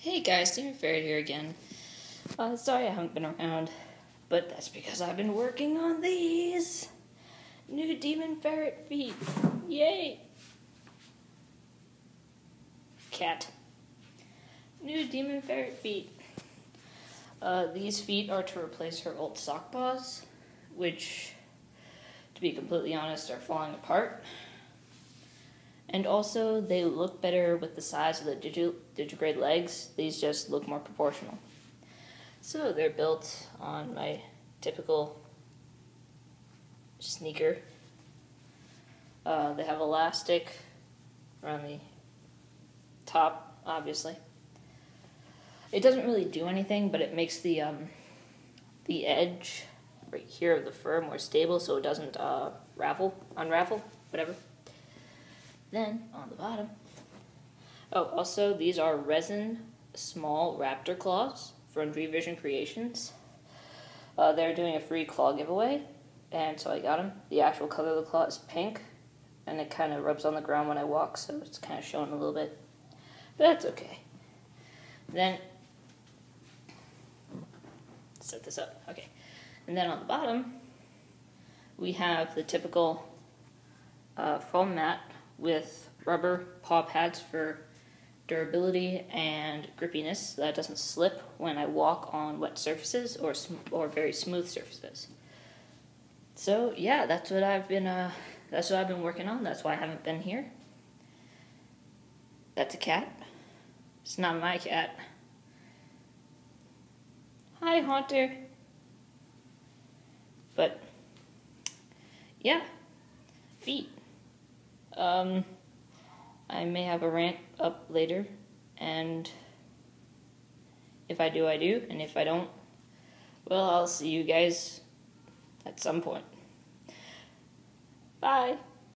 Hey guys, Demon Ferret here again. Uh, sorry I haven't been around, but that's because I've been working on these new Demon Ferret feet. Yay! Cat. New Demon Ferret feet. Uh, these feet are to replace her old sock paws, which, to be completely honest, are falling apart. And also, they look better with the size of the digi- digigrade legs. These just look more proportional. So they're built on my typical sneaker. Uh, they have elastic around the top, obviously. It doesn't really do anything, but it makes the um, the edge right here of the fur more stable, so it doesn't uh, ravel, unravel, whatever. Then on the bottom. Oh, also these are resin small raptor claws from Vision Creations. Uh, they're doing a free claw giveaway, and so I got them. The actual color of the claw is pink, and it kind of rubs on the ground when I walk, so it's kind of showing a little bit. But that's okay. Then, set this up. Okay. And then on the bottom, we have the typical uh, foam mat with rubber paw pads for durability and grippiness so that doesn't slip when I walk on wet surfaces or or very smooth surfaces. So yeah, that's what I've been uh, that's what I've been working on. That's why I haven't been here. That's a cat. It's not my cat. Hi, Haunter. But yeah, feet. Um, I may have a rant up later, and if I do, I do, and if I don't, well, I'll see you guys at some point. Bye.